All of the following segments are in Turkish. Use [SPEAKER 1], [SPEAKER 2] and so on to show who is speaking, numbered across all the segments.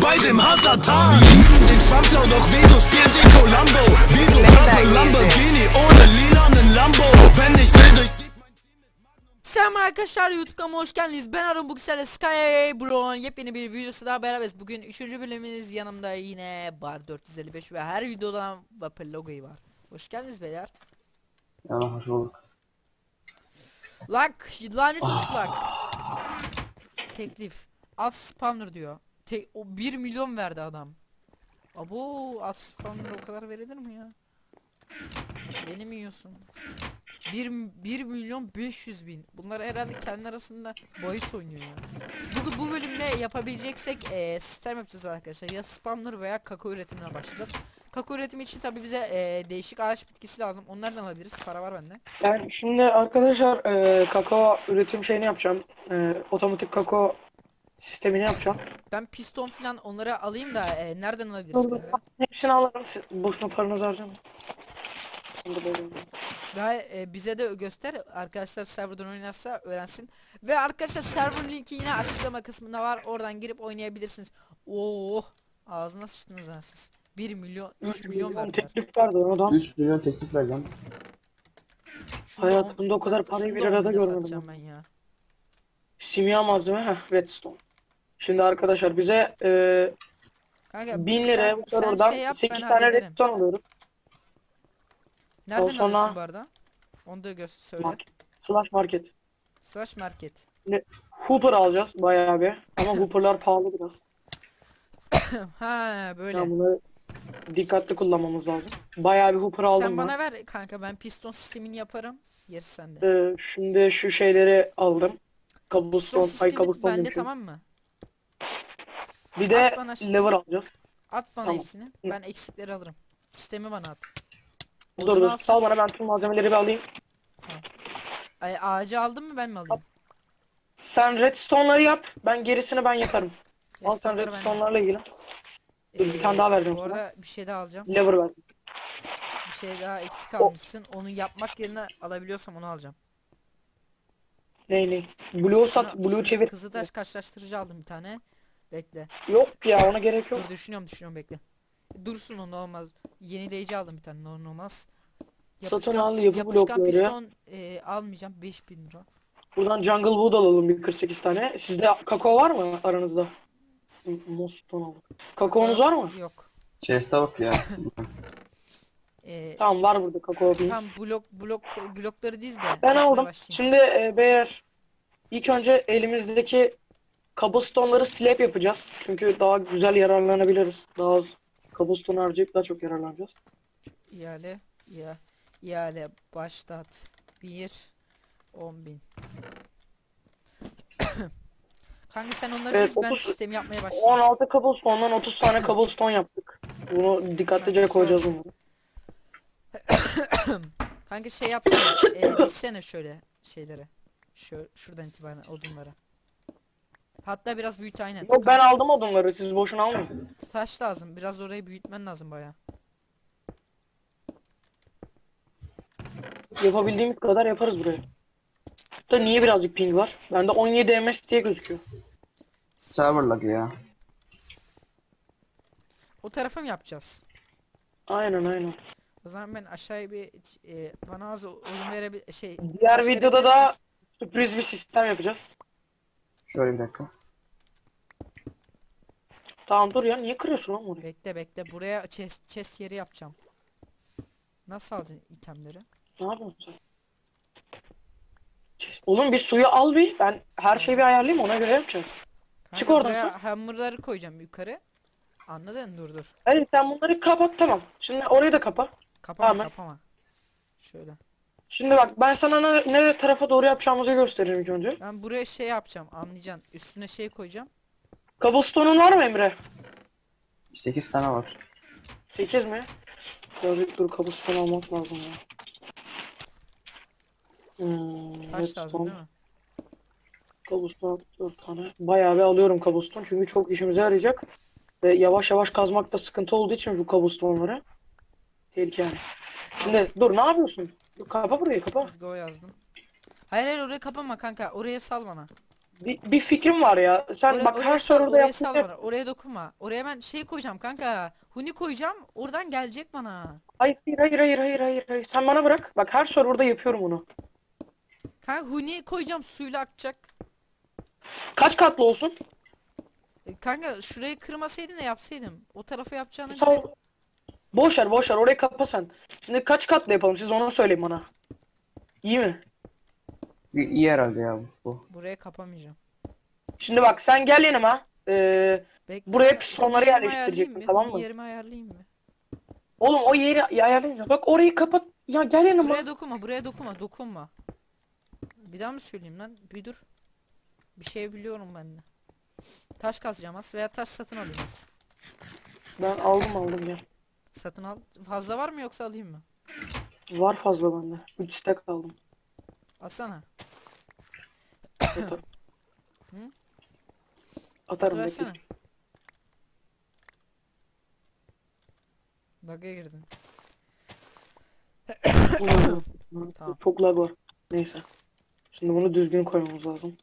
[SPEAKER 1] bei dem Hasatan. Sie lieben den Schwammklau, doch wieso spielt sie Columbo? Wieso Purple Lamborghini ohne lilanen Lambo? Wenn ich will, mein
[SPEAKER 2] Selam arkadaşlar YouTube kanalıma hoş geldiniz. Ben Arun Buksel Sky Brown yepyeni bir videosu daha beraberiz. Bugün 3. bölümümüz yanımda yine Bar 455 ve her videoda Vapor logoyu var. Hoş geldiniz beyler.
[SPEAKER 3] Ya hoş bulduk.
[SPEAKER 2] Lak lanet olsun lak. Teklif. Az spawner diyor. Te o 1 milyon verdi adam. Abo spawner o kadar verilir mi ya? Beni mi yiyorsun? 1, 1 milyon 500 bin. Bunlar herhalde kendi arasında bahis oynuyor ya. Bu, bu bölümde yapabileceksek eee, sistem yapacağız arkadaşlar. Ya spawner veya kakao üretimine başlayacağız. Kakao üretimi için tabi bize eee, değişik ağaç bitkisi lazım. Onlardan alabiliriz. Para var bende.
[SPEAKER 4] Ben şimdi arkadaşlar e, kakao üretim şeyini yapacağım. E, otomatik kakao sistemini yapacağım.
[SPEAKER 2] Ben piston falan onları alayım da eee, nereden alabiliriz?
[SPEAKER 4] Dur,
[SPEAKER 2] kanka?
[SPEAKER 4] Hepsini alırım. Siz Boşuna paranızı harcamayın.
[SPEAKER 2] Ve e, bize de göster arkadaşlar serverdan oynarsa öğrensin. Ve arkadaşlar server linki yine açıklama kısmında var. Oradan girip oynayabilirsiniz. Oo ağzına sıçtınız ha siz. 1 milyon 3 milyon verdiler.
[SPEAKER 4] teklif vardı oradan.
[SPEAKER 3] 3 milyon teklif vereceğim.
[SPEAKER 2] Şunu on-
[SPEAKER 4] Hayatımda o kadar parayı bir arada görmedim
[SPEAKER 2] ben ya.
[SPEAKER 4] Simya malzeme. Heh, redstone. Şimdi arkadaşlar bize e,
[SPEAKER 2] Kanka
[SPEAKER 4] 1000
[SPEAKER 2] sen-
[SPEAKER 4] liraya bu
[SPEAKER 2] sen
[SPEAKER 4] oradan
[SPEAKER 2] şey yap,
[SPEAKER 4] 8
[SPEAKER 2] ben
[SPEAKER 4] tane
[SPEAKER 2] hallederim.
[SPEAKER 4] redstone alıyorum.
[SPEAKER 2] Nereden
[SPEAKER 4] sonra-
[SPEAKER 2] alıyorsun bu arada? Onu da göster söyle.
[SPEAKER 4] Market. Slash market.
[SPEAKER 2] Slash market.
[SPEAKER 4] Hooper alacağız bayağı bir. Ama Hooper'lar pahalı biraz.
[SPEAKER 2] ha böyle.
[SPEAKER 4] Yani bunları dikkatli kullanmamız lazım. Bayağı bir Hooper aldım
[SPEAKER 2] Sen
[SPEAKER 4] ben.
[SPEAKER 2] bana ver kanka ben piston sistemini yaparım. Gerisi sende.
[SPEAKER 4] Ee, şimdi şu şeyleri aldım.
[SPEAKER 2] Piston
[SPEAKER 4] Kabuston, ay
[SPEAKER 2] sistemi
[SPEAKER 4] kabuston
[SPEAKER 2] bende
[SPEAKER 4] demişim.
[SPEAKER 2] tamam mı?
[SPEAKER 4] Bir de
[SPEAKER 2] At bana şimdi.
[SPEAKER 4] lever alacağız.
[SPEAKER 2] At bana
[SPEAKER 4] Tamam.
[SPEAKER 2] hepsini. Ben eksikleri alırım. Sistemi bana at.
[SPEAKER 4] Dur
[SPEAKER 2] Odunu
[SPEAKER 4] dur sal bana ben tüm malzemeleri bir alayım.
[SPEAKER 2] Ay, ağacı aldın mı ben mi alayım?
[SPEAKER 4] Sen redstone'ları yap. Ben gerisini ben yaparım. Al sen
[SPEAKER 2] Restoranları ben-
[SPEAKER 4] redstone'larla ilgili. dur, bir tane
[SPEAKER 2] Ee,
[SPEAKER 4] daha vereceğim
[SPEAKER 2] Bu
[SPEAKER 4] sana.
[SPEAKER 2] arada bir şey daha alacağım.
[SPEAKER 4] Lever ver.
[SPEAKER 2] Bir şey daha eksik almışsın. Onu yapmak yerine alabiliyorsam onu alacağım.
[SPEAKER 4] Ney ney? Blue sat, Blue
[SPEAKER 2] şuna
[SPEAKER 4] çevir.
[SPEAKER 2] Kızıltaş karşılaştırıcı aldım bir tane. Bekle.
[SPEAKER 4] Yok ya ona gerek yok.
[SPEAKER 2] Dur düşünüyorum düşünüyorum bekle. Dursun onu olmaz. Yenileyici aldım bir tane ne olmaz.
[SPEAKER 4] Satın al yapı
[SPEAKER 2] yapışkan
[SPEAKER 4] blokları.
[SPEAKER 2] piston e, almayacağım 5000 lira.
[SPEAKER 4] Buradan Jungle Wood alalım bir 48 tane. Sizde kakao var mı aranızda? Moston aldık. Kakaonuz var mı?
[SPEAKER 2] Yok.
[SPEAKER 3] Chest'e bak ya.
[SPEAKER 2] E,
[SPEAKER 4] Tamam var burada kakao beans.
[SPEAKER 2] tam blok blok blokları diz de.
[SPEAKER 4] Ben
[SPEAKER 2] yapmaya
[SPEAKER 4] aldım.
[SPEAKER 2] başlayayım.
[SPEAKER 4] Şimdi e, beyler ilk önce elimizdeki cobblestone'ları slab yapacağız. Çünkü daha güzel yararlanabiliriz. Daha az cobblestone harcayıp daha çok yararlanacağız.
[SPEAKER 2] İhale, ya, ihale başlat. 1 10 bin. Kanka sen onları
[SPEAKER 4] Evet,
[SPEAKER 2] diz ben
[SPEAKER 4] 30
[SPEAKER 2] sistemi yapmaya başlayayım.
[SPEAKER 4] 16 cobblestone'dan 30 tane cobblestone yaptık. Bunu dikkatlice
[SPEAKER 2] Hadi
[SPEAKER 4] koyacağız bunları.
[SPEAKER 2] Kanka şey yapsana. e, dizsene şöyle şeyleri. Şu şuradan itibaren odunları. Hatta biraz büyüt aynen.
[SPEAKER 4] Yok ben aldım odunları siz boşuna almayın.
[SPEAKER 2] Taş lazım. Biraz orayı büyütmen lazım baya.
[SPEAKER 4] Yapabildiğimiz kadar yaparız buraya. Da niye birazcık ping var? Bende 17 ms diye gözüküyor.
[SPEAKER 3] Server lag ya.
[SPEAKER 2] O tarafa mı yapacağız?
[SPEAKER 4] Aynen aynen.
[SPEAKER 2] O zaman ben aşağıya bir e, bana az odun verebil şey.
[SPEAKER 4] Diğer
[SPEAKER 2] taş
[SPEAKER 4] videoda da sürpriz bir sistem yapacağız.
[SPEAKER 3] Şöyle bir dakika.
[SPEAKER 4] Tamam dur ya niye kırıyorsun lan orayı?
[SPEAKER 2] Bekle bekle. Buraya chest, chest yeri yapacağım. Nasıl alacaksın itemleri?
[SPEAKER 4] Ne yapıyorsun sen? Oğlum bir suyu al bir. Ben her şeyi bir ayarlayayım ona göre yapacağız. Çık
[SPEAKER 2] Kanka
[SPEAKER 4] oradan
[SPEAKER 2] buraya hammerları koyacağım yukarı. Anladın? Dur dur.
[SPEAKER 4] Hayır sen bunları kapat tamam. Şimdi orayı da kapa.
[SPEAKER 2] Kapama
[SPEAKER 4] Tamam.
[SPEAKER 2] kapama. Şöyle.
[SPEAKER 4] Şimdi bak ben sana ne, ne tarafa doğru yapacağımızı göstereyim ilk önce.
[SPEAKER 2] Ben buraya şey yapacağım. Anlayacaksın. Üstüne şey koyacağım.
[SPEAKER 4] Cobblestone'un var mı Emre?
[SPEAKER 3] 8 tane var.
[SPEAKER 4] 8 mi? Birazcık dur cobblestone almak lazım ya. Hmm,
[SPEAKER 2] Taş lazım
[SPEAKER 4] redstone,
[SPEAKER 2] değil mi?
[SPEAKER 4] Cobblestone 4 tane. Bayağı bir alıyorum cobblestone çünkü çok işimize yarayacak. Ve yavaş yavaş kazmakta sıkıntı olduğu için bu cobblestone'ları. Tehlike yani. Şimdi dur ne yapıyorsun? Kapa burayı kapa.
[SPEAKER 2] Let's go yazdım. Hayır hayır orayı kapama kanka. Oraya sal bana.
[SPEAKER 4] Bir, bir fikrim var ya. Sen
[SPEAKER 2] Oraya,
[SPEAKER 4] bak
[SPEAKER 2] oraya
[SPEAKER 4] her
[SPEAKER 2] sal,
[SPEAKER 4] serverda
[SPEAKER 2] oraya sal
[SPEAKER 4] yaptığın
[SPEAKER 2] bana. Oraya dokunma. Oraya ben şey koyacağım kanka. Huni koyacağım. Oradan gelecek bana.
[SPEAKER 4] Hayır hayır hayır hayır hayır hayır. Sen bana bırak. Bak her serverda yapıyorum onu.
[SPEAKER 2] Kanka huni koyacağım suyla akacak.
[SPEAKER 4] Kaç katlı olsun?
[SPEAKER 2] E, kanka şurayı kırmasaydın da yapsaydım. O tarafa yapacağına
[SPEAKER 4] Sağ
[SPEAKER 2] göre.
[SPEAKER 4] ol. Boş ver boş ver orayı kapa sen. Şimdi kaç katlı yapalım siz onu söyleyin bana. İyi mi?
[SPEAKER 3] Bir iyi herhalde ya bu. bu.
[SPEAKER 2] Buraya kapamayacağım.
[SPEAKER 4] Şimdi bak sen gel yanıma. Ee,
[SPEAKER 2] Bekle.
[SPEAKER 4] Buraya pistonları yerleştireceksin,
[SPEAKER 2] ayarlayayım mı?
[SPEAKER 4] tamam mı?
[SPEAKER 2] Yerimi ayarlayayım mı?
[SPEAKER 4] oğlum o yeri ayarlayacağız. Bak orayı kapat. Ya gel yanıma.
[SPEAKER 2] Buraya dokunma, buraya dokunma, dokunma. Bir daha mı söyleyeyim lan? Bir dur. Bir şey biliyorum ben de. Taş kazacağım az veya taş satın alayım az.
[SPEAKER 4] Ben aldım aldım ya.
[SPEAKER 2] Satın al. Fazla var mı yoksa alayım mı?
[SPEAKER 4] Var fazla bende. 3 stack aldım.
[SPEAKER 2] Alsana.
[SPEAKER 4] Atarım.
[SPEAKER 2] Hı?
[SPEAKER 4] Atarım
[SPEAKER 2] Versene.
[SPEAKER 4] bekle.
[SPEAKER 2] Lag'a girdin. Tamam.
[SPEAKER 4] Çok lag var. Neyse. Şimdi bunu düzgün koymamız lazım.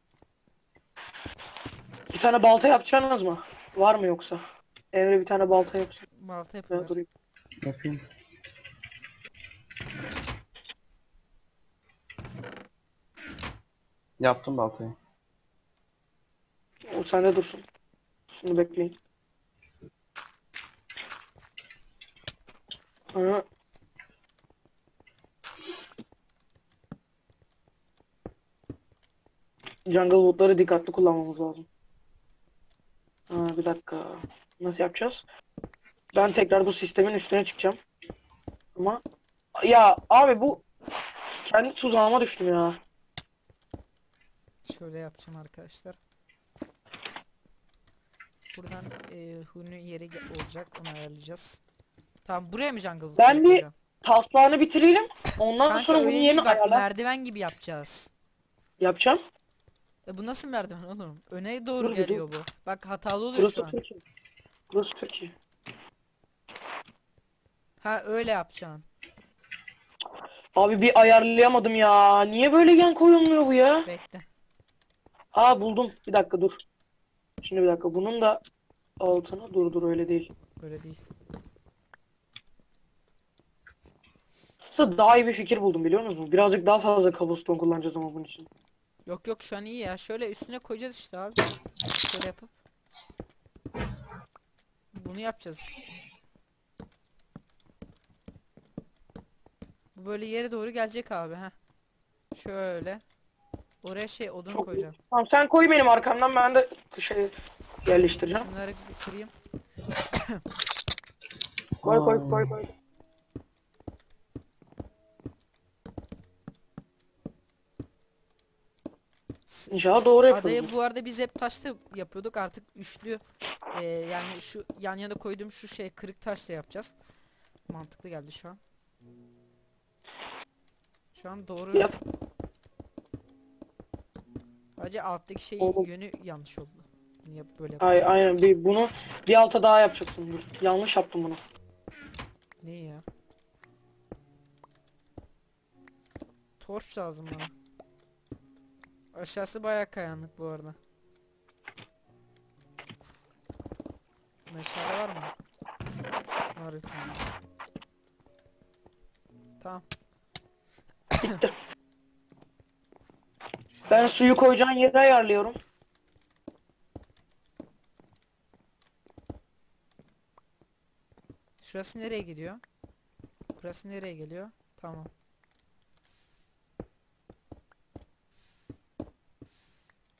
[SPEAKER 4] Bir tane balta yapacaksınız mı? Var mı yoksa? Emre bir tane balta yapsın.
[SPEAKER 2] Balta
[SPEAKER 4] Ben durayım.
[SPEAKER 3] Yapayım. Yaptım baltayı.
[SPEAKER 4] O sende dursun. Şimdi bekleyin. Ha. Jungle wood'ları dikkatli kullanmamız lazım. Ha, bir dakika. Nasıl yapacağız? Ben tekrar bu sistemin üstüne çıkacağım. Ama ya abi bu kendi tuzağıma düştüm ya.
[SPEAKER 2] Şöyle yapacağım arkadaşlar. Buradan e, huni yeri olacak. Onu ayarlayacağız. Tamam buraya mı jungle
[SPEAKER 4] Ben bir-
[SPEAKER 2] koyacağım?
[SPEAKER 4] Taslağını bitirelim. Ondan
[SPEAKER 2] Kanka
[SPEAKER 4] sonra
[SPEAKER 2] öyle
[SPEAKER 4] yeni
[SPEAKER 2] değil bak
[SPEAKER 4] ayarla.
[SPEAKER 2] merdiven gibi yapacağız.
[SPEAKER 4] Yapacağım.
[SPEAKER 2] E bu nasıl merdiven oğlum? Öne doğru
[SPEAKER 4] Dur dur.
[SPEAKER 2] geliyor bu. Bak hatalı oluyor şu
[SPEAKER 4] Burası
[SPEAKER 2] an.
[SPEAKER 4] Türkiye. Burası Türkiye.
[SPEAKER 2] Ha öyle yapacaksın.
[SPEAKER 4] Abi bir ayarlayamadım ya. Niye böyle yan koyulmuyor bu ya?
[SPEAKER 2] Bekle.
[SPEAKER 4] Aa buldum. Bir dakika dur. Şimdi bir dakika. Bunun da altına dur dur öyle değil.
[SPEAKER 2] Böyle değil.
[SPEAKER 4] Aslında daha iyi bir fikir buldum biliyor musunuz? Birazcık daha fazla cobblestone kullanacağız ama bunun için.
[SPEAKER 2] Yok yok şu an iyi ya. Şöyle üstüne koyacağız işte abi. Şöyle yapıp. Bunu yapacağız. Bu böyle yere doğru gelecek abi ha. Şöyle. Oraya şey odun
[SPEAKER 4] Çok iyi.
[SPEAKER 2] koyacağım.
[SPEAKER 4] Tamam sen koy benim arkamdan ben de şey yerleştireceğim.
[SPEAKER 2] Şunları bir kırayım.
[SPEAKER 4] Koy koy koy koy. İnşallah doğru yapıyoruz.
[SPEAKER 2] Adayı bu arada biz hep taşla yapıyorduk artık üçlü e, yani şu yan yana koyduğum şu şey kırık taşla yapacağız. Mantıklı geldi şu an. Şu an doğru.
[SPEAKER 4] Yap.
[SPEAKER 2] Sadece alttaki şey
[SPEAKER 4] Oğlum.
[SPEAKER 2] yönü yanlış oldu. Niye böyle
[SPEAKER 4] Ay aynen bir bunu bir alta daha yapacaksın dur. Yanlış yaptım bunu.
[SPEAKER 2] Ne ya? Torç lazım bana. Aşağısı bayağı kayanlık bu arada. Meşale var mı? Var bir tane. Tamam.
[SPEAKER 4] Bitti. Ben suyu koyacağın yeri ayarlıyorum.
[SPEAKER 2] Şurası nereye gidiyor? Burası nereye geliyor? Tamam.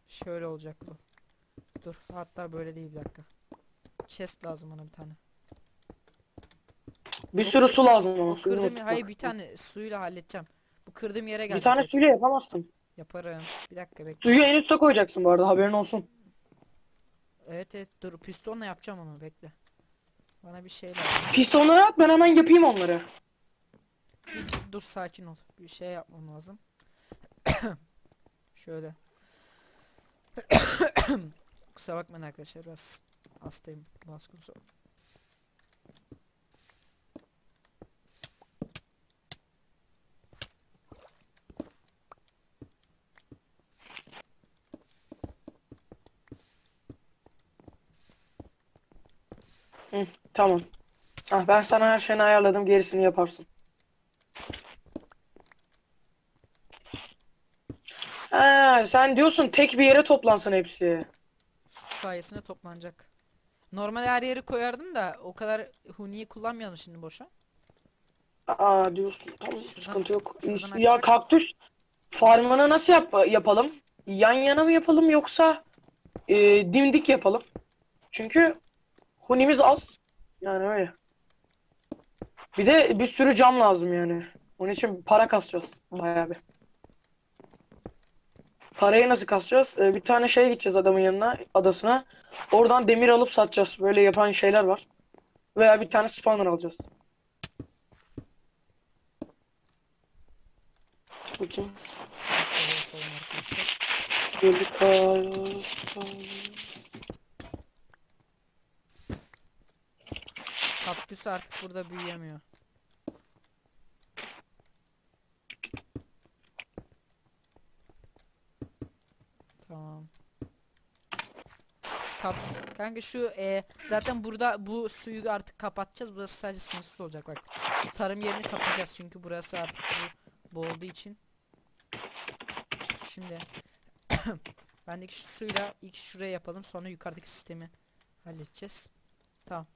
[SPEAKER 2] Şöyle olacak bu. Dur hatta böyle değil bir dakika. Chest lazım bana bir tane.
[SPEAKER 4] Bir sürü su lazım ama.
[SPEAKER 2] O
[SPEAKER 4] suyunu
[SPEAKER 2] kırdığım
[SPEAKER 4] unutma.
[SPEAKER 2] hayır bir tane suyla halledeceğim. Bu kırdığım yere
[SPEAKER 4] Bir
[SPEAKER 2] gelecek.
[SPEAKER 4] tane
[SPEAKER 2] hepsi.
[SPEAKER 4] suyla yapamazsın.
[SPEAKER 2] Yaparım. Bir dakika bekle.
[SPEAKER 4] Suyu en üste koyacaksın bu arada haberin olsun.
[SPEAKER 2] Evet evet dur pistonla yapacağım onu bekle. Bana bir şey lazım.
[SPEAKER 4] Pistonları at ben hemen yapayım onları.
[SPEAKER 2] Bir dur, dur sakin ol. Bir şey yapmam lazım. Şöyle. Kusura bakmayın arkadaşlar biraz hastayım. Baskın so-
[SPEAKER 4] Tamam. Ah, ben sana her şeyini ayarladım. Gerisini yaparsın. Ha, sen diyorsun tek bir yere toplansın hepsi.
[SPEAKER 2] Sayesinde toplanacak. Normal her yeri koyardım da o kadar huniyi kullanmayalım şimdi boşa.
[SPEAKER 4] Aa diyorsun. Tamam
[SPEAKER 2] Şuradan-
[SPEAKER 4] sıkıntı yok.
[SPEAKER 2] şuradan
[SPEAKER 4] Ya
[SPEAKER 2] açacak.
[SPEAKER 4] kaktüs farmını nasıl yap yapalım? Yan yana mı yapalım yoksa e, dimdik yapalım? Çünkü hunimiz az. Yani öyle. Bir de bir sürü cam lazım yani. Onun için para kasacağız bayağı bir. Parayı nasıl kasacağız? Ee, bir tane şeye gideceğiz adamın yanına, adasına. Oradan demir alıp satacağız. Böyle yapan şeyler var. Veya bir tane spawner alacağız. Bakayım.
[SPEAKER 2] Şöyle yapalım arkadaşlar. Kaktüs artık burada büyüyemiyor. Tamam. Kap Kanka şu e, zaten burada bu suyu artık kapatacağız. Burası sadece sınırsız olacak bak. Şu tarım yerini kapayacağız çünkü burası artık bu, olduğu için. Şimdi bendeki şu suyla ilk şuraya yapalım sonra yukarıdaki sistemi halledeceğiz. Tamam.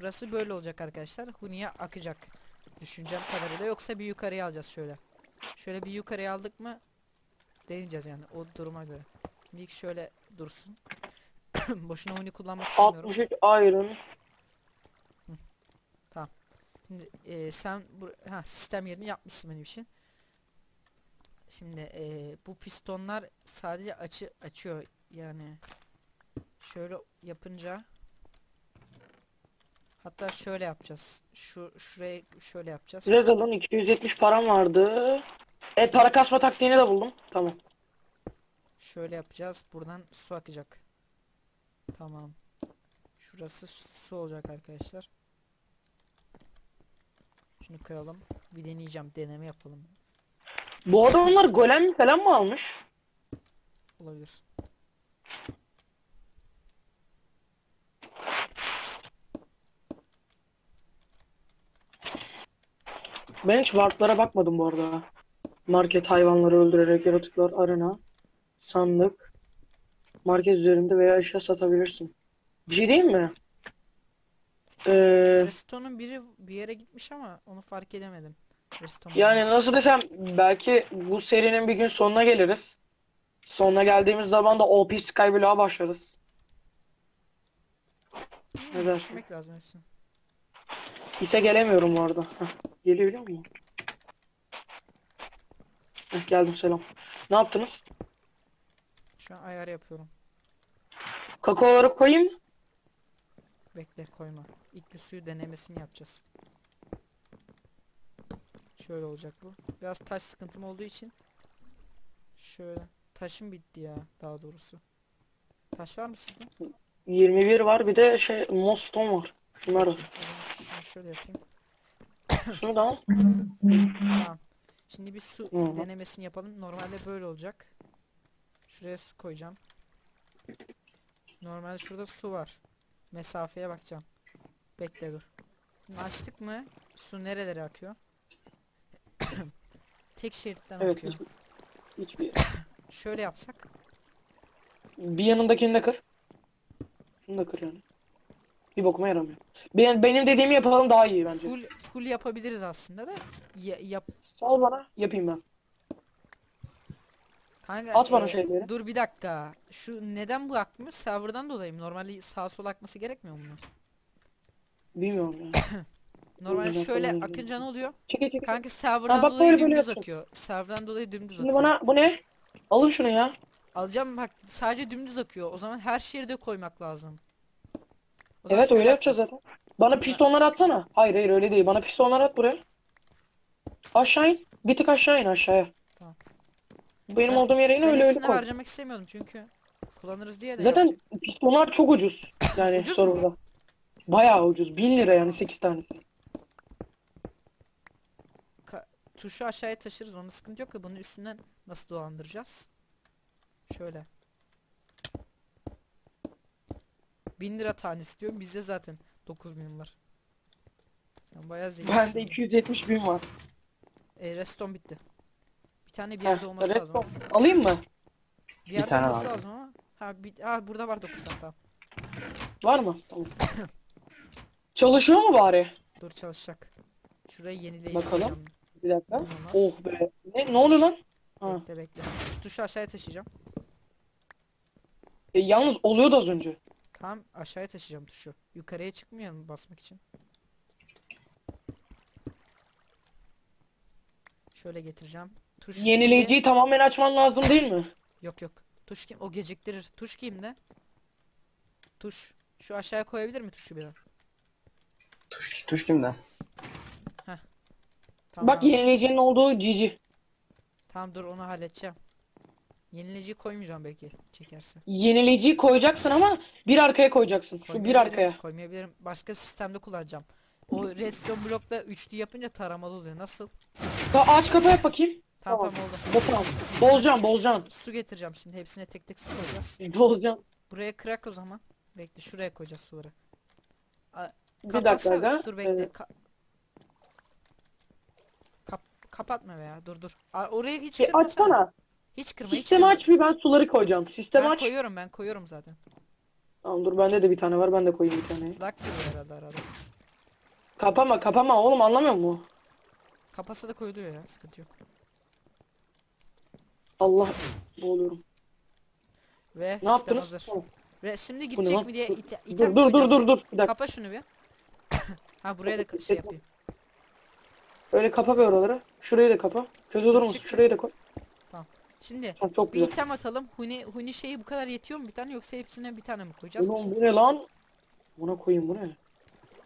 [SPEAKER 2] Burası böyle olacak arkadaşlar. Huniye akacak. Düşüncem kadarıyla. Yoksa bir yukarıya alacağız şöyle. Şöyle bir yukarıya aldık mı deneyeceğiz yani o duruma göre. İlk şöyle dursun. Boşuna huni kullanmak istemiyorum.
[SPEAKER 4] 63 iron.
[SPEAKER 2] Şimdi e, sen bu ha, sistem yerini yapmışsın benim için. Şimdi e, bu pistonlar sadece açı açıyor yani. Şöyle yapınca hatta şöyle yapacağız. Şu şuraya şöyle yapacağız.
[SPEAKER 4] Biraz alın 270 param vardı. Evet para kasma taktiğini de buldum. Tamam.
[SPEAKER 2] Şöyle yapacağız. Buradan su akacak. Tamam. Şurası su olacak arkadaşlar. Şunu kıralım. Bir deneyeceğim. Deneme yapalım.
[SPEAKER 4] Bu adamlar golem falan mı almış?
[SPEAKER 2] Olabilir.
[SPEAKER 4] Ben hiç warp'lara bakmadım bu arada. Market hayvanları öldürerek yaratıklar arena. Sandık. Market üzerinde veya eşya satabilirsin. Bir şey değil mi? Ee,
[SPEAKER 2] Restone'un biri bir yere gitmiş ama onu fark edemedim. Restone'un
[SPEAKER 4] yani nasıl desem belki bu serinin bir gün sonuna geliriz. Sonuna geldiğimiz zaman da OP Skyblock'a başlarız. Ne dersin?
[SPEAKER 2] düşünmek lazım hepsini.
[SPEAKER 4] Hiçe gelemiyorum bu arada. Heh, gelebiliyor muyum? Heh, geldim selam. Ne yaptınız?
[SPEAKER 2] Şu an ayar yapıyorum.
[SPEAKER 4] Kakaoları koyayım mı?
[SPEAKER 2] Bekle koyma. İlk bir suyu denemesini yapacağız. Şöyle olacak bu. Biraz taş sıkıntım olduğu için şöyle taşım bitti ya daha doğrusu. Taş var mı sizde?
[SPEAKER 4] 21 var bir de şey Moston var. Şunlar
[SPEAKER 2] şunu şöyle yapayım.
[SPEAKER 4] Şunu da al.
[SPEAKER 2] Tamam. Şimdi bir su
[SPEAKER 4] Hı
[SPEAKER 2] denemesini yapalım. Normalde böyle olacak. Şuraya su koyacağım. Normalde şurada su var. Mesafeye bakacağım. Bekle dur. Açtık mı? Su nerelere akıyor? Tek şeritten
[SPEAKER 4] Evet.
[SPEAKER 2] akıyor.
[SPEAKER 4] hiç- hiçbir.
[SPEAKER 2] Şöyle yapsak.
[SPEAKER 4] Bir yanındakini de kır. Şunu da kır yani. Bir bokuma yaramıyor. Benim, benim dediğimi yapalım daha iyi bence.
[SPEAKER 2] Full full yapabiliriz aslında da. Ya, yap.
[SPEAKER 4] Sal bana yapayım ben.
[SPEAKER 2] Kanka,
[SPEAKER 4] At bana
[SPEAKER 2] e,
[SPEAKER 4] şeyleri.
[SPEAKER 2] Dur bir dakika. Şu neden bu akmıyor? Serverdan dolayı mı? Normalde sağa sola akması gerekmiyor mu?
[SPEAKER 4] Bilmiyorum yani.
[SPEAKER 2] Normalde şöyle akınca ne oluyor?
[SPEAKER 4] Çekil çekil.
[SPEAKER 2] Kanka serverdan
[SPEAKER 4] bak
[SPEAKER 2] dolayı
[SPEAKER 4] böyle böyle
[SPEAKER 2] dümdüz
[SPEAKER 4] yapacağız.
[SPEAKER 2] akıyor. Serverdan dolayı dümdüz
[SPEAKER 4] Şimdi
[SPEAKER 2] akıyor.
[SPEAKER 4] bana bu ne? Alın şunu ya.
[SPEAKER 2] Alacağım bak sadece dümdüz akıyor. O zaman her şeyi de koymak lazım. Zaman
[SPEAKER 4] Evet
[SPEAKER 2] şöyle
[SPEAKER 4] öyle yapacağız zaten. Bana pistonları atsana. Hayır hayır öyle değil. Bana pistonları at buraya. Aşağı in. Bir tık aşağı in aşağıya.
[SPEAKER 2] Tamam.
[SPEAKER 4] Benim
[SPEAKER 2] Ben-
[SPEAKER 4] olduğum yere in
[SPEAKER 2] Ben
[SPEAKER 4] öyle öyle
[SPEAKER 2] hepsini
[SPEAKER 4] koy.
[SPEAKER 2] harcamak istemiyordum çünkü kullanırız diye de
[SPEAKER 4] Zaten
[SPEAKER 2] yapacak.
[SPEAKER 4] pistonlar çok ucuz. Yani
[SPEAKER 2] Ucuz
[SPEAKER 4] serverda. Bayağı ucuz. 1000 lira yani 8 tanesi.
[SPEAKER 2] Tuşu aşağıya taşırız onda sıkıntı yok da bunun üstünden nasıl dolandıracağız? Şöyle. 1000 lira tanesi diyorum bizde zaten 9 bin var. Sen bayağı zenginsin.
[SPEAKER 4] Bende 270 bin var.
[SPEAKER 2] E, reston bitti. Bir tane bir
[SPEAKER 4] Heh,
[SPEAKER 2] yerde olması lazım.
[SPEAKER 4] redstone. Alayım mı?
[SPEAKER 2] Bir yerde
[SPEAKER 3] tane
[SPEAKER 2] olması
[SPEAKER 3] var.
[SPEAKER 2] lazım ama. Ha, bir, ha burada var 9 tane tamam.
[SPEAKER 4] Var mı? Tamam. Çalışıyor mu bari?
[SPEAKER 2] Dur çalışacak. Şurayı yenileyelim.
[SPEAKER 4] Bakalım. Bir dakika.
[SPEAKER 2] Olmaz.
[SPEAKER 4] Oh be. Ne, ne oluyor lan? Ha.
[SPEAKER 2] Bekle bekle. Şu tuşu aşağıya taşıyacağım.
[SPEAKER 4] E, yalnız oluyordu az önce.
[SPEAKER 2] Tamam aşağıya taşıyacağım tuşu. Yukarıya çıkmayalım basmak için. Şöyle getireceğim. Tuş kimde?
[SPEAKER 4] Yenileyiciyi tamamen açman lazım değil mi?
[SPEAKER 2] Yok yok. Tuş kim? O geciktirir. Tuş kimde? Tuş. Şu aşağıya koyabilir mi tuşu biraz?
[SPEAKER 3] Tuş, tuş kimde?
[SPEAKER 2] Tamam.
[SPEAKER 4] Bak yenileyicinin olduğu cici.
[SPEAKER 2] Tamam dur onu halledeceğim. Yenileciyi koymayacağım belki çekerse.
[SPEAKER 4] Yenileyiciyi koyacaksın ama bir arkaya koyacaksın. Şu bir arkaya.
[SPEAKER 2] Koymayabilirim. Başka sistemde kullanacağım. O redstone blokla 3D yapınca taramalı oluyor. Nasıl?
[SPEAKER 4] Ta aç kapı yap bakayım.
[SPEAKER 2] Tamam
[SPEAKER 4] Tamam.
[SPEAKER 2] oldu.
[SPEAKER 4] Bakalım. Bolcan bolcan.
[SPEAKER 2] Su getireceğim şimdi. Hepsine tek tek su koyacağız.
[SPEAKER 4] Bolcan.
[SPEAKER 2] Buraya kırak o zaman. Bekle şuraya koyacağız suları.
[SPEAKER 4] Bir
[SPEAKER 2] Kapatsa-
[SPEAKER 4] dakika aga.
[SPEAKER 2] Dur bekle.
[SPEAKER 4] Evet.
[SPEAKER 2] Ka- Kap- kapatma veya dur dur. Oraya hiç
[SPEAKER 4] E,
[SPEAKER 2] kırmasana.
[SPEAKER 4] açsana.
[SPEAKER 2] Hiç kırma hiç
[SPEAKER 4] Sistemi
[SPEAKER 2] kırma.
[SPEAKER 4] aç bir ben suları koyacağım. Sistemi
[SPEAKER 2] Ben
[SPEAKER 4] aç.
[SPEAKER 2] koyuyorum ben koyuyorum zaten.
[SPEAKER 4] Tamam dur bende de bir tane var ben de koyayım bir tane.
[SPEAKER 2] Lag giriyor herhalde arada.
[SPEAKER 4] Kapama kapama oğlum anlamıyor musun?
[SPEAKER 2] Kapasa da koyuluyor ya sıkıntı yok.
[SPEAKER 4] Allah boğuluyorum.
[SPEAKER 2] Ve
[SPEAKER 4] Ne
[SPEAKER 2] sistem
[SPEAKER 4] yaptınız?
[SPEAKER 2] hazır.
[SPEAKER 4] Tamam.
[SPEAKER 2] Ve şimdi gidecek
[SPEAKER 4] lan?
[SPEAKER 2] mi diye
[SPEAKER 4] Dur,
[SPEAKER 2] ite-
[SPEAKER 4] Dur
[SPEAKER 2] item
[SPEAKER 4] dur dur
[SPEAKER 2] koyacağız
[SPEAKER 4] dur dur bir dakika.
[SPEAKER 2] Kapa şunu bir. ha buraya da ka- şey yapayım.
[SPEAKER 4] Öyle kapa bir oraları. Şurayı da kapa. Kötü durmasın.
[SPEAKER 2] Çık.
[SPEAKER 4] Şurayı da koy.
[SPEAKER 2] Şimdi
[SPEAKER 4] Ha, çok
[SPEAKER 2] bir
[SPEAKER 4] güzel.
[SPEAKER 2] item atalım. Huni, huni şeyi bu kadar yetiyor mu bir tane yoksa hepsine bir tane mi koyacağız?
[SPEAKER 4] Oğlum bu ne lan? Buna koyayım bu ne?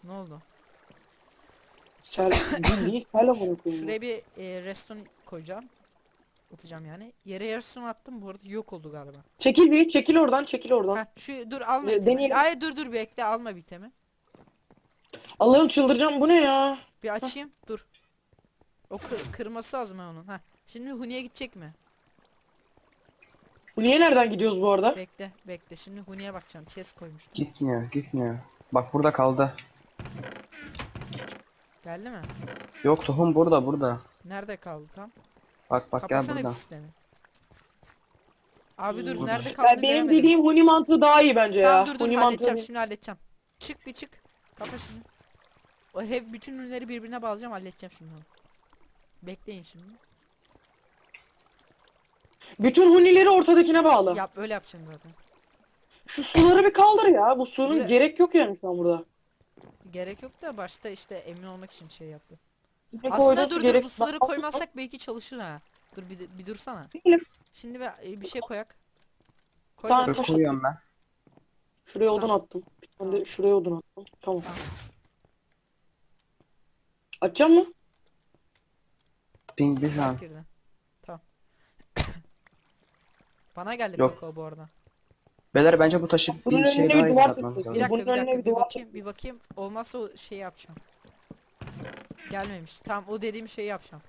[SPEAKER 2] Ne oldu?
[SPEAKER 4] Sel, bildiğin sel amına koyayım.
[SPEAKER 2] Şuraya bir e, reston koyacağım. Atacağım yani. Yere reston attım bu arada yok oldu galiba.
[SPEAKER 4] Çekil bir, çekil oradan, çekil oradan.
[SPEAKER 2] Ha şu dur alma
[SPEAKER 4] Ne-
[SPEAKER 2] itemi.
[SPEAKER 4] deneyelim.
[SPEAKER 2] Hayır dur dur bekle alma bir itemi.
[SPEAKER 4] Allah'ım çıldıracağım bu ne ya?
[SPEAKER 2] Bir açayım dur. O kır- kırması lazım ha onun. Ha. Şimdi Huni'ye gidecek mi?
[SPEAKER 4] Bu niye nereden gidiyoruz bu arada?
[SPEAKER 2] Bekle bekle. Şimdi Huni'ye bakacağım. Chest koymuştum.
[SPEAKER 3] Gitmiyor, gitmiyor. Bak burada kaldı.
[SPEAKER 2] Geldi mi?
[SPEAKER 3] Yok tohum burada, burada.
[SPEAKER 2] Nerede kaldı tam?
[SPEAKER 3] Bak bak gel
[SPEAKER 2] Kapatsana bir
[SPEAKER 3] buradan.
[SPEAKER 2] sistemi. Abi dur
[SPEAKER 3] Burada.
[SPEAKER 2] nerede
[SPEAKER 4] Ya
[SPEAKER 2] kaldığını
[SPEAKER 4] benim
[SPEAKER 2] göremedim.
[SPEAKER 4] dediğim huni mantığı daha iyi bence
[SPEAKER 2] Tamam
[SPEAKER 4] ya.
[SPEAKER 2] dur dur
[SPEAKER 4] Huni
[SPEAKER 2] halledeceğim
[SPEAKER 4] mantığı.
[SPEAKER 2] şimdi halledeceğim. Çık bir çık. Kapa şimdi. O hep bütün ürünleri birbirine bağlayacağım halledeceğim şimdi onu. Bekleyin şimdi.
[SPEAKER 4] Bütün hunileri ortadakine bağla.
[SPEAKER 2] Yap öyle yapacağım zaten.
[SPEAKER 4] Şu suları bir kaldır ya. Bu suyun
[SPEAKER 2] de-
[SPEAKER 4] gerek yok yani şu an burada.
[SPEAKER 2] Gerek yok da başta işte emin olmak için şey yaptım.
[SPEAKER 4] Bir
[SPEAKER 2] Aslında dur dur
[SPEAKER 4] gerek-
[SPEAKER 2] bu suları koymazsak belki çalışır ha. Dur bir, bir dursana.
[SPEAKER 4] Değilim.
[SPEAKER 2] Şimdi bir, bir şey koyak. Koy
[SPEAKER 4] Tamam.
[SPEAKER 3] Dur koyuyorum ben.
[SPEAKER 4] Şuraya odun
[SPEAKER 2] Tamam.
[SPEAKER 4] attım. Bir tane de şuraya odun attım. Tamam.
[SPEAKER 2] Tamam.
[SPEAKER 4] Açacak mı?
[SPEAKER 3] Ping bir şu an.
[SPEAKER 2] girdi. Tamam. Bana geldi
[SPEAKER 3] Yok.
[SPEAKER 2] kakao bu arada.
[SPEAKER 3] Beyler bence bu taşı
[SPEAKER 4] Bunun
[SPEAKER 3] bir şey
[SPEAKER 4] önüne
[SPEAKER 3] daha
[SPEAKER 4] bir duvar
[SPEAKER 3] yapmamız
[SPEAKER 4] tuttuk.
[SPEAKER 2] Bir
[SPEAKER 3] lazım.
[SPEAKER 2] dakika
[SPEAKER 4] Bunun
[SPEAKER 2] bir
[SPEAKER 4] önüne
[SPEAKER 2] dakika
[SPEAKER 4] bir
[SPEAKER 2] bir
[SPEAKER 4] duvar
[SPEAKER 2] bakayım bir bakayım. Olmazsa o şeyi yapacağım. Gelmemiş. Tamam o dediğim şeyi yapacağım.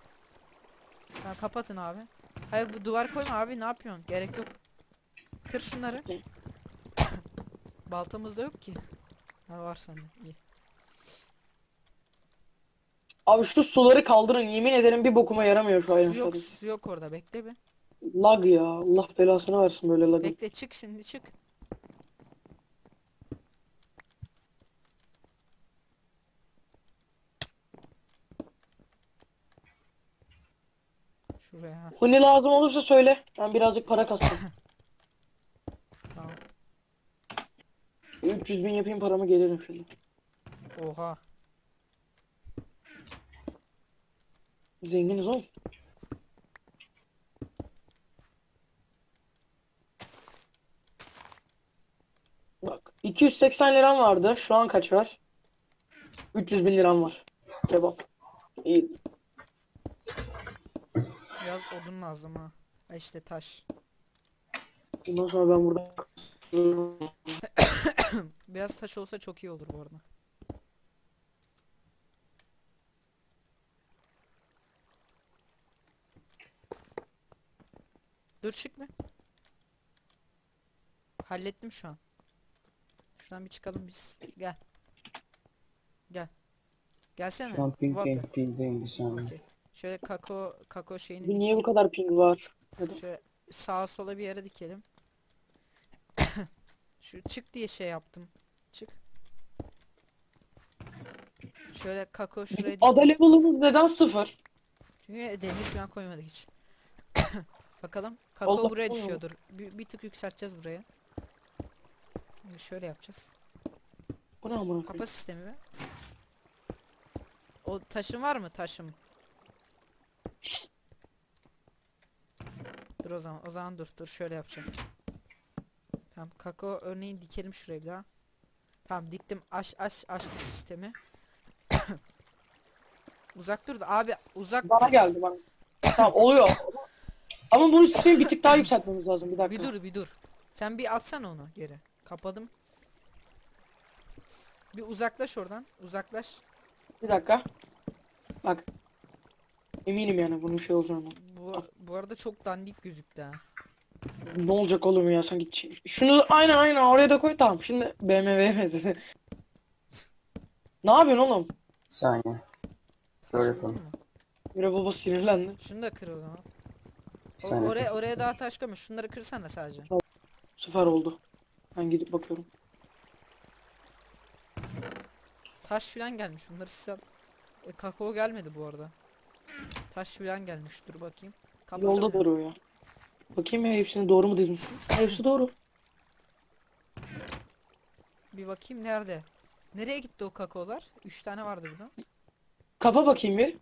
[SPEAKER 2] Tamam kapatın abi. Hayır bu duvar koyma abi ne yapıyorsun? Gerek yok. Kır şunları. Baltamız da yok ki. Ha var sende. İyi.
[SPEAKER 4] Abi şu suları kaldırın. Yemin ederim bir bokuma yaramıyor şu an.
[SPEAKER 2] Su yok, su yok orada. Bekle bir.
[SPEAKER 4] Lag ya. Allah belasını versin böyle lagın.
[SPEAKER 2] Bekle çık şimdi çık. Şuraya.
[SPEAKER 4] Huni lazım olursa söyle. Ben birazcık para kastım.
[SPEAKER 2] Tamam.
[SPEAKER 4] 300 bin yapayım paramı gelirim şimdi.
[SPEAKER 2] Oha.
[SPEAKER 4] Zenginiz oğlum. Bak 280 liram vardı. Şu an kaç var? 300 bin liram var. Kebap. İyi.
[SPEAKER 2] Biraz odun lazım ha. Ha işte taş.
[SPEAKER 4] Bundan sonra ben burada
[SPEAKER 2] Biraz taş olsa çok iyi olur bu arada. Dur çık bir. Hallettim şu an. Şuradan bir çıkalım biz. Gel. Gelsene.
[SPEAKER 3] Şu an ping game pingdeyim bir saniye.
[SPEAKER 2] Okey. Şöyle kako kako şeyini
[SPEAKER 4] Bu niye bu kadar ping var?
[SPEAKER 2] Şöyle sağa sola bir yere dikelim. Şu çık diye şey yaptım. Çık. Şöyle kako şuraya dik.
[SPEAKER 4] ada level'ımız neden sıfır?
[SPEAKER 2] Çünkü demir falan koymadık hiç. Bakalım. Kako
[SPEAKER 4] Allah
[SPEAKER 2] buraya
[SPEAKER 4] Allah.
[SPEAKER 2] düşüyordur. Bir, bir tık yükselteceğiz buraya. Şimdi Şöyle yapacağız.
[SPEAKER 4] Bu ne amına koyayım?
[SPEAKER 2] Kapa sistemi be. O taşın var mı? Taşım. Dur o zaman. O zaman dur. Dur şöyle yapacağım. Tamam. Kako örneğin dikelim şuraya bir daha. Tamam diktim. Aç aç açtık sistemi. uzak dur da abi uzak
[SPEAKER 4] Bana geldi bana. tamam oluyor. Ama bunu sistemi bir tık daha yükseltmemiz lazım bir dakika.
[SPEAKER 2] bir dur bir dur. Sen bir atsana onu geri. Kapadım. Bir uzaklaş oradan. Uzaklaş.
[SPEAKER 4] Bir dakika. Bak. Eminim yani bunun şey olacağını.
[SPEAKER 2] Bu, bu arada çok dandik gözüktü ha.
[SPEAKER 4] Ne olacak oğlum ya sanki şunu aynen aynen oraya da koy tamam şimdi BMW'ye benzedi. ne yapıyorsun oğlum?
[SPEAKER 3] Bir saniye. Şöyle yapalım.
[SPEAKER 4] Mira baba sinirlendi.
[SPEAKER 2] Şunu da kır o zaman. Oraya oraya daha taş koyma. Şunları kırsana sadece.
[SPEAKER 4] Bu sefer oldu. Ben gidip bakıyorum.
[SPEAKER 2] Taş filan gelmiş. Bunları sen e, kakao gelmedi bu arada. Taş filan gelmiş. Dur bakayım. Kapasana.
[SPEAKER 4] Yolda duruyor ya. Bakayım ya hepsini doğru mu dizmişsin? Hepsi doğru.
[SPEAKER 2] Bir bakayım nerede? Nereye gitti o kakaolar? 3 tane vardı burada.
[SPEAKER 4] Kapa bakayım bir.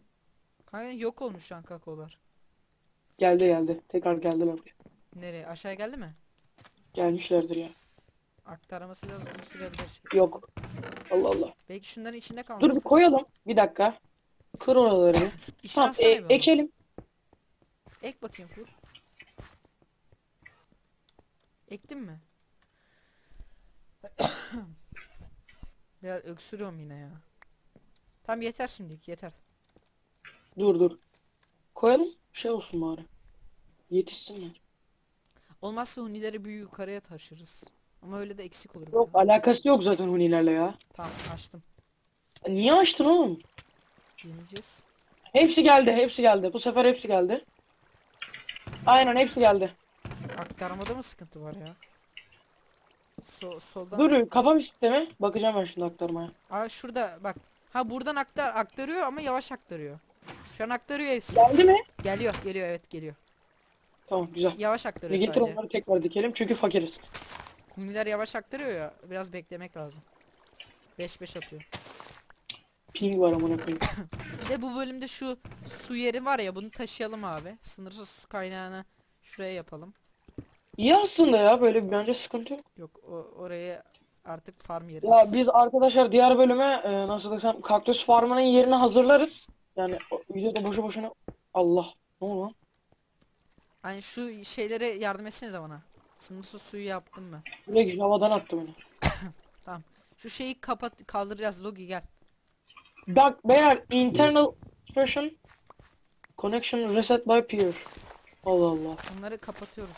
[SPEAKER 2] Kanka yok olmuş şu an kakaolar.
[SPEAKER 4] Geldi geldi. Tekrar geldiler.
[SPEAKER 2] Nereye? Aşağıya geldi mi?
[SPEAKER 4] Gelmişlerdir ya.
[SPEAKER 2] Aktarması biraz uzun sürebilir.
[SPEAKER 4] Yok. Allah Allah.
[SPEAKER 2] Belki şunların içinde kalmış.
[SPEAKER 4] Dur bir koyalım. Bir dakika. Kır oraları. bir.
[SPEAKER 2] İşini
[SPEAKER 4] Tamam e,
[SPEAKER 2] bir
[SPEAKER 4] ekelim.
[SPEAKER 2] Ek bakayım Fur. Ektin mi? Biraz öksürüyorum yine ya. Tamam yeter şimdilik yeter.
[SPEAKER 4] Dur dur. Koyalım. Şey olsun bari. Yetişsinler.
[SPEAKER 2] Olmazsa hunileri bir yukarıya taşırız. Ama öyle de eksik olur.
[SPEAKER 4] Yok alakası yok zaten hunilerle ya.
[SPEAKER 2] Tamam açtım.
[SPEAKER 4] Niye açtın oğlum?
[SPEAKER 2] Yeneceğiz.
[SPEAKER 4] Hepsi geldi, hepsi geldi. Bu sefer hepsi geldi. Aynen hepsi geldi.
[SPEAKER 2] Aktarmada mı sıkıntı var ya? So soldan.
[SPEAKER 4] Dur, kapa bir sistemi. Bakacağım ben şimdi aktarmaya.
[SPEAKER 2] Aa şurada bak. Ha buradan aktar aktarıyor ama yavaş aktarıyor. Şu an aktarıyor hepsi.
[SPEAKER 4] Geldi mi?
[SPEAKER 2] Geliyor, geliyor evet geliyor.
[SPEAKER 4] Tamam, güzel.
[SPEAKER 2] Yavaş aktarıyor
[SPEAKER 4] getir
[SPEAKER 2] sadece.
[SPEAKER 4] onları tekrar dikelim çünkü fakiriz.
[SPEAKER 2] Huniler yavaş aktarıyor ya. Biraz beklemek lazım. 5-5 atıyor.
[SPEAKER 4] Ping var amına koyayım.
[SPEAKER 2] Bir de bu bölümde şu su yeri var ya bunu taşıyalım abi. Sınırsız su kaynağını şuraya yapalım.
[SPEAKER 4] İyi aslında ya böyle bir bence sıkıntı yok.
[SPEAKER 2] Yok o, oraya artık farm yeri.
[SPEAKER 4] Ya biz arkadaşlar diğer bölüme e, nasıl desem kaktüs farmının yerini hazırlarız. Yani videoda boşu boşuna Allah ne oldu lan?
[SPEAKER 2] Hani şu şeylere yardım etsenize bana. Sınırsız suyu yaptım mı?
[SPEAKER 4] Direkt havadan attı beni.
[SPEAKER 2] Şu şeyi kapat kaldıracağız Logi gel.
[SPEAKER 4] Bak beyler internal version connection reset by peer. Allah Allah.
[SPEAKER 2] Onları kapatıyoruz.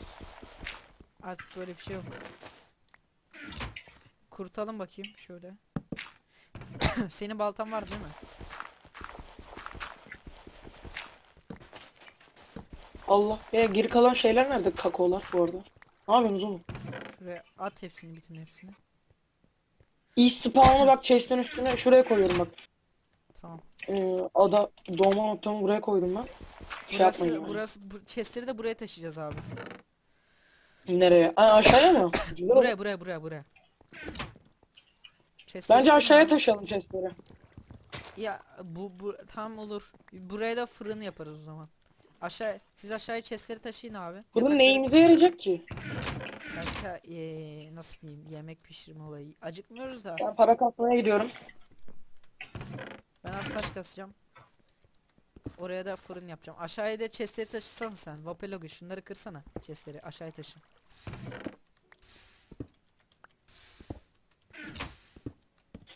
[SPEAKER 2] Artık böyle bir şey yok. Kurtalım bakayım şöyle. Senin baltan var değil mi?
[SPEAKER 4] Allah. Ya geri kalan şeyler nerede? Kakaolar bu arada. Ne yapıyorsunuz oğlum?
[SPEAKER 2] Şuraya at hepsini bütün hepsini.
[SPEAKER 4] İş spawn'ı bak chest'in üstüne şuraya koyuyorum bak.
[SPEAKER 2] Tamam.
[SPEAKER 4] Ee, ada doğma noktamı buraya koydum ben. Şey
[SPEAKER 2] Burası
[SPEAKER 4] yapmayın. yani.
[SPEAKER 2] burası bu, chestleri de buraya taşıyacağız abi.
[SPEAKER 4] Nereye? Aa, aşağıya mı?
[SPEAKER 2] Buraya buraya buraya buraya. Chestleri
[SPEAKER 4] Bence aşağıya taşıyalım chest'leri.
[SPEAKER 2] Ya bu, bu tam olur. Buraya da fırın yaparız o zaman. Aşağı siz aşağıya chestleri taşıyın abi.
[SPEAKER 4] Bunun
[SPEAKER 2] Yatakları-
[SPEAKER 4] neyimize yarayacak ki?
[SPEAKER 2] Kanka eee, nasıl diyeyim yemek pişirme olayı. Acıkmıyoruz da
[SPEAKER 4] Ben para kasmaya gidiyorum.
[SPEAKER 2] ben az taş kasacağım. Oraya da fırın yapacağım. Aşağıya da chestleri taşısana sen. Vapelogu şunları kırsana. Chestleri aşağıya taşı.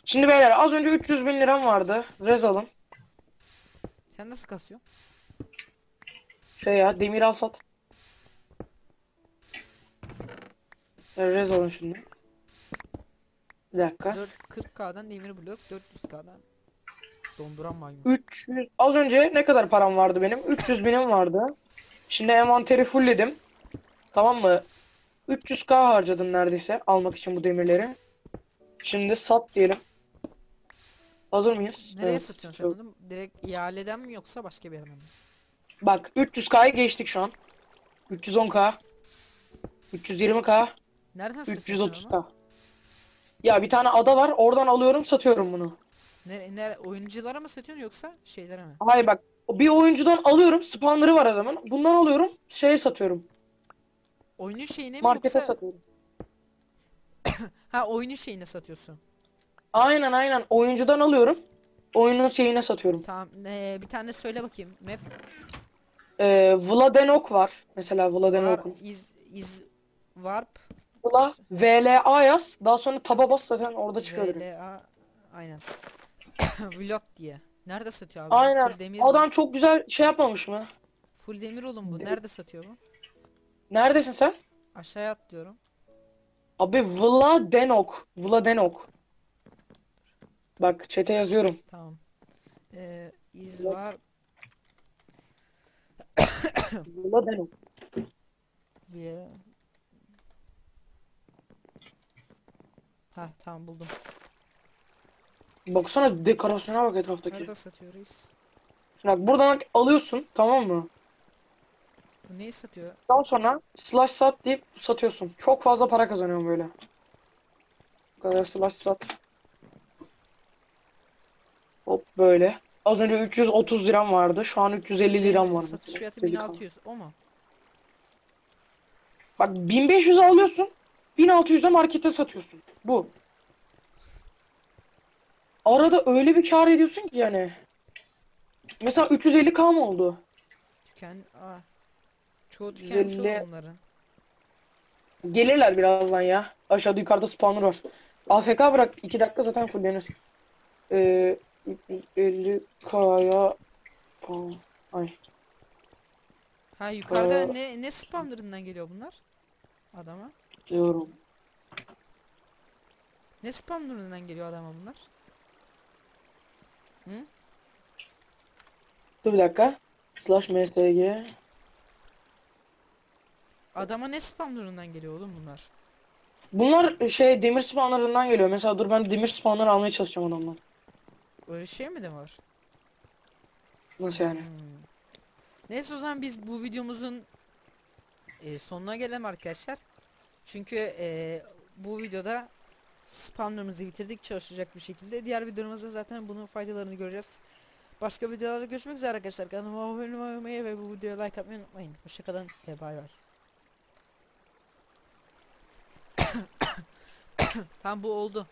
[SPEAKER 4] Şimdi beyler az önce 300 bin liram vardı. Rez alın.
[SPEAKER 2] Sen nasıl kasıyorsun?
[SPEAKER 4] Şey ya demir al sat. Rez alın şimdi. Bir dakika.
[SPEAKER 2] 4 40k'dan demir blok 400k'dan donduran maymun.
[SPEAKER 4] 300 az önce ne kadar param vardı benim? 300 binim vardı. Şimdi envanteri fullledim. Tamam mı? 300k harcadım neredeyse almak için bu demirleri. Şimdi sat diyelim. Hazır mıyız?
[SPEAKER 2] Nereye
[SPEAKER 4] Evet,
[SPEAKER 2] satıyorsun sen onu? Direkt ihaleden mi yoksa başka bir yerden mi?
[SPEAKER 4] Bak 300k'yı geçtik şu an. 310k. 320k.
[SPEAKER 2] Nereden satıyorsun onu?
[SPEAKER 4] 330k. Ya bir tane ada var. Oradan alıyorum, satıyorum bunu.
[SPEAKER 2] Ne, ne, oyunculara mı satıyorsun yoksa şeylere mi?
[SPEAKER 4] Hayır bak. Bir oyuncudan alıyorum. Spawner'ı var adamın. Bundan alıyorum. Şeye satıyorum.
[SPEAKER 2] Oyunun şeyine mi
[SPEAKER 4] Markete
[SPEAKER 2] yoksa
[SPEAKER 4] satıyorum.
[SPEAKER 2] ha oyunun şeyine satıyorsun.
[SPEAKER 4] Aynen aynen. Oyuncudan alıyorum. Oyunun şeyine satıyorum.
[SPEAKER 2] Tamam. ee, bir tane söyle bakayım. Map
[SPEAKER 4] Ee, Vladenok var. Mesela
[SPEAKER 2] var
[SPEAKER 4] Vladenok'un.
[SPEAKER 2] is is warp
[SPEAKER 4] Vla VLA yaz. Daha sonra taba bas zaten orada çıkıyor.
[SPEAKER 2] VLA aynen. Vlog diye. Nerede satıyor abi?
[SPEAKER 4] Aynen.
[SPEAKER 2] Full demir mi?
[SPEAKER 4] Adam çok güzel şey yapmamış mı?
[SPEAKER 2] Full demir oğlum bu. Nerede satıyor bu?
[SPEAKER 4] Neredesin sen?
[SPEAKER 2] Aşağıya atlıyorum.
[SPEAKER 4] Abi Vladenok. Vladenok. Bak chat'e yazıyorum.
[SPEAKER 2] Tamam. Ee, is
[SPEAKER 4] Vlog.
[SPEAKER 2] Var
[SPEAKER 4] Vladenok.
[SPEAKER 2] ve Ha tamam buldum.
[SPEAKER 4] Baksana dekorasyona bak etraftaki.
[SPEAKER 2] Nerede satıyoruz?
[SPEAKER 4] Bak buradan alıyorsun tamam mı?
[SPEAKER 2] Bu neyi satıyor?
[SPEAKER 4] Daha sonra slash sat deyip satıyorsun. Çok fazla para kazanıyorum böyle. Bu kadar slash sat. Hop böyle. Az önce 330 liram vardı. Şu an 350 liram var.
[SPEAKER 2] Satış fiyatı
[SPEAKER 4] Dedik
[SPEAKER 2] 1600. O mu?
[SPEAKER 4] Bak 1500'e alıyorsun. 1600'e markete satıyorsun. Bu. Arada öyle bir kar ediyorsun ki yani. Mesela 350k mı oldu?
[SPEAKER 2] Tüken. Aa. Çoğu tükenmiş oğlum
[SPEAKER 4] 150.
[SPEAKER 2] bunların.
[SPEAKER 4] Gelirler birazdan ya. Aşağıda yukarıda spawner var. AFK bırak 2 dakika zaten fullenir. Ee, 350k'ya Aa, Ay.
[SPEAKER 2] Ha yukarıda
[SPEAKER 4] Ee,
[SPEAKER 2] ne ne spamlarından geliyor bunlar? Adama.
[SPEAKER 4] Diyorum.
[SPEAKER 2] Ne spamlarından geliyor adama bunlar?
[SPEAKER 4] Dur bir dakika. Slash msg.
[SPEAKER 2] Adama ne spamlarından geliyor oğlum bunlar?
[SPEAKER 4] Bunlar şey demir spawnlarından geliyor. Mesela dur ben demir spawner almaya çalışacağım adamdan.
[SPEAKER 2] Öyle şey mi de var?
[SPEAKER 4] Nasıl yani?
[SPEAKER 2] Hmm. Neyse o zaman biz bu videomuzun e, sonuna gelelim arkadaşlar. Çünkü e, bu videoda spamlarımızı bitirdik çalışacak bir şekilde. Diğer videolarımızda zaten bunun faydalarını göreceğiz. Başka videolarda görüşmek üzere arkadaşlar. Kanalıma abone olmayı ve bu videoya like atmayı unutmayın. Hoşçakalın ve bay bay. tamam bu oldu.